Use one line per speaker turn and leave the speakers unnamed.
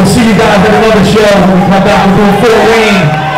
we'll see you guys at another show when we come back. We're doing Fort Wayne.